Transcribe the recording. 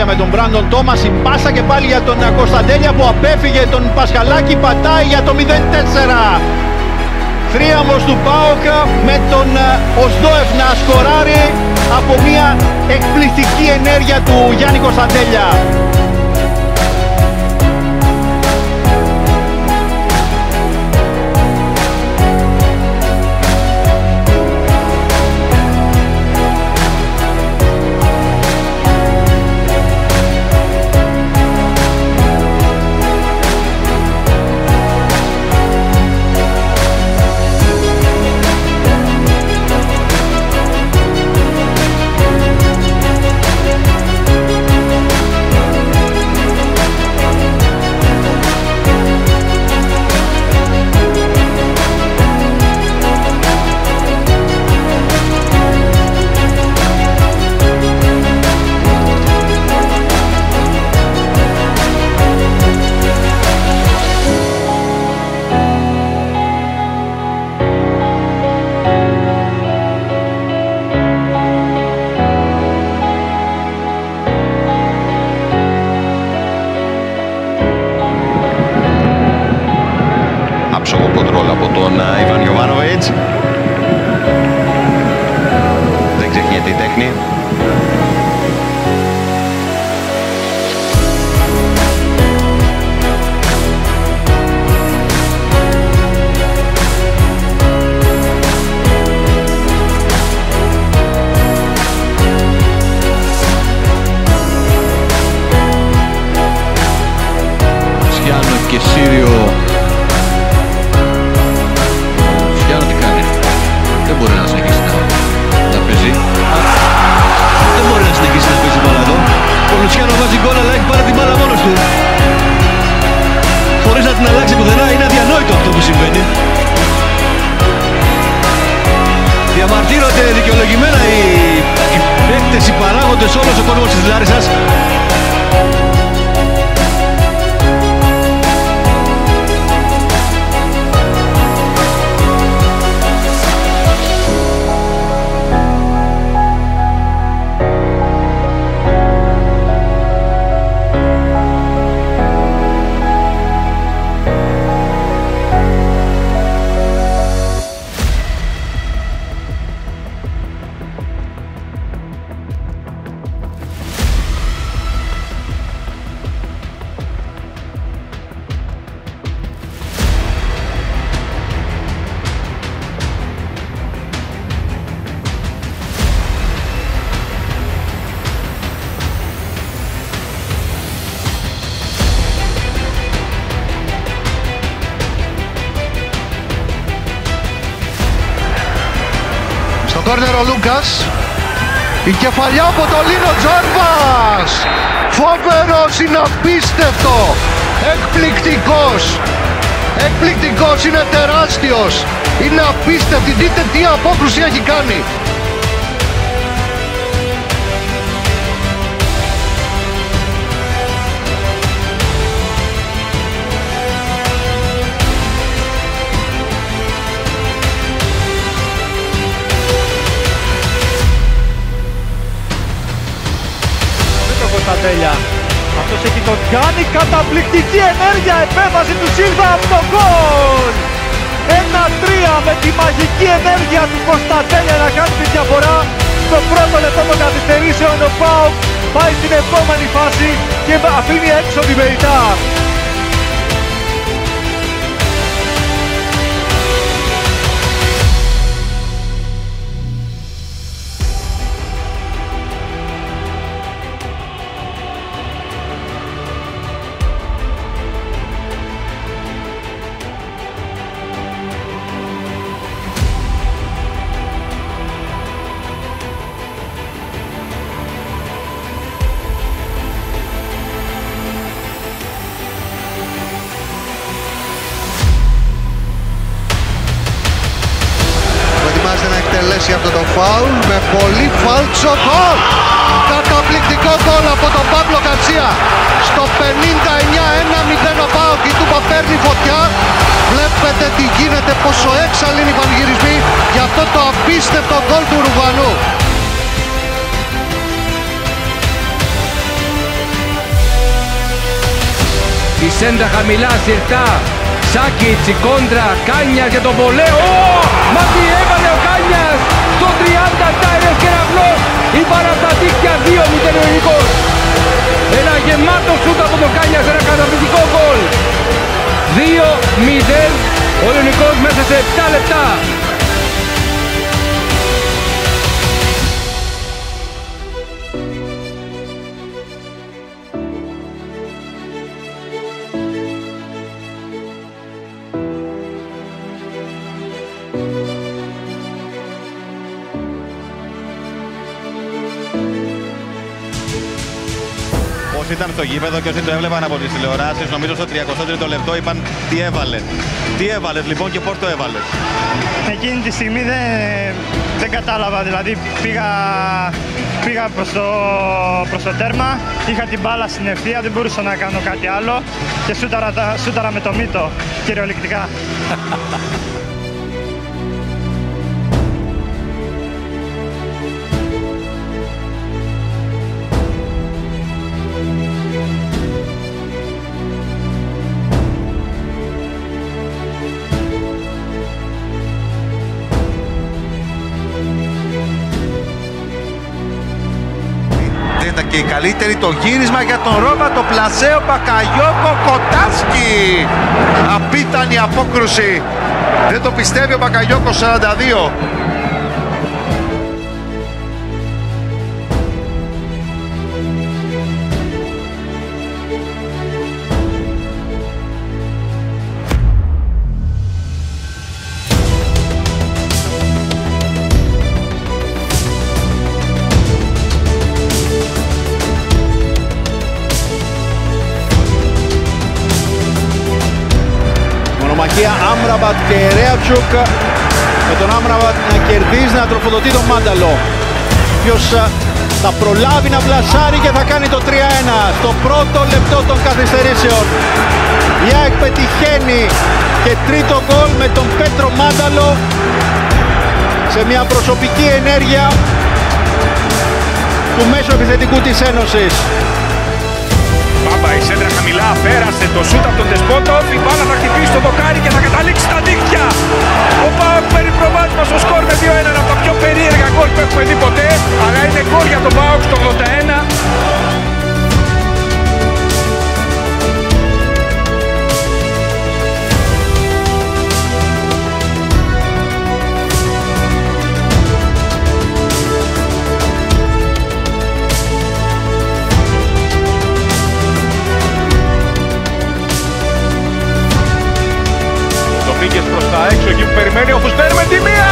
συνεργασία με τον Μπράντον Τόμας. Η πάσα και πάλι για τον Κωνσταντέλια που απέφυγε τον Πασχαλάκη. Πατάει για το 0-4. Θρίαμος του ΠΑΟΚ με τον Οσδόεφ να σκοράρει από μια εκπληκτική ενέργεια του Γιάννη Κωνσταντέλια. Οι παράγοντες, όλος ο κόσμος της Λάρισας Στο κόρνερ ο Λούκας. Η κεφαλιά από το Λίνο Τζόρβας. Φοβερός, είναι απίστευτο. Εκπληκτικός. Εκπληκτικός, είναι τεράστιος. Είναι απίστευτη. Δείτε τι απόκρουση έχει κάνει. Το Κωνσταντέλια. Αυτός έχει τον κάνει καταπληκτική ενέργεια. Επέμβαση του Σίλβα από το γκολ. Ένα-τρία με τη μαγική ενέργεια του Κωνσταντέλια να κάνει τη διαφορά. Στο πρώτο λεπτό των καθυστερήσεων ο Πάουκ πάει στην επόμενη φάση και αφήνει έξω τη Μεριτά. Φάουλ με πολύ φάλτσο γκολ. Καταπληκτικό γκολ από τον Παύλο Κατσία. Στο 59-1-0 ο Πάοκ η Τούπα παίρνει φωτιά. Βλέπετε τι γίνεται, πόσο έξαλλοι είναι οι πανηγυρισμοί για αυτό το απίστευτο γκολ του Ρουγανού. σέντρα χαμηλά, σιρτά. Σάκητς, η κόντρα, Κάνιας για τον βολέο. Ω! Μα τι έβαλε ο Κάνιας! Στο 30 τάιρες κεραυνός. Η μπάρα στα δίκτυα 2-0 ο ελληνικός. Ένα γεμάτο σούτ από τον Κάνιας, ένα καταπληκτικό γκολ. 2-0 ο ελληνικός μέσα σε 7 λεπτά. Όσοι ήταν στο γήπεδο και όσοι το έβλεπαν από τις τηλεοράσεις, νομίζω στο 33ο λεπτό είπαν τι έβαλε. Τι έβαλες λοιπόν και πώς το έβαλες. Εκείνη τη στιγμή δεν, δεν κατάλαβα, δηλαδή πήγα, πήγα προς, το, προς το τέρμα, είχα την μπάλα στην ευθεία, δεν μπορούσα να κάνω κάτι άλλο και σούταρα, τα- σούταρα με το μύτο, κυριολεκτικά. και η καλύτερη το γύρισμα για τον Ρώμα, το πλασέο Μπακαγιώκο Κοτάσκι. Απίθανη απόκρουση. Δεν το πιστεύει ο Μπακαγιώκος 42. Μονομαχία Άμραμπατ και Ρέατσουκ με τον Άμραμπατ να κερδίζει να τροφοδοτεί τον Μάνταλο. Ποιος α, θα προλάβει να βλασάρει και θα κάνει το 3-1 στο πρώτο λεπτό των καθυστερήσεων. Η ΑΕΚ πετυχαίνει και τρίτο γκολ με τον Πέτρο Μάνταλο σε μια προσωπική ενέργεια του μέσου επιθετικού της Ένωσης. Το σούτ από τον Τεσπότοφ, η μπάλα θα χτυπήσει το δοκάρι και θα καταλήξει στα δίκτυα. Ο Πάοκ παίρνει προβάδισμα στο σκορ με 2-1, ένα από τα πιο περίεργα γκολ που έχουμε δει ποτέ, αλλά είναι γκολ για τον Πάοκ στο 81 Ροντρίγκε προς τα έξω εκεί που περιμένει ο Φουστέρ με τη μία!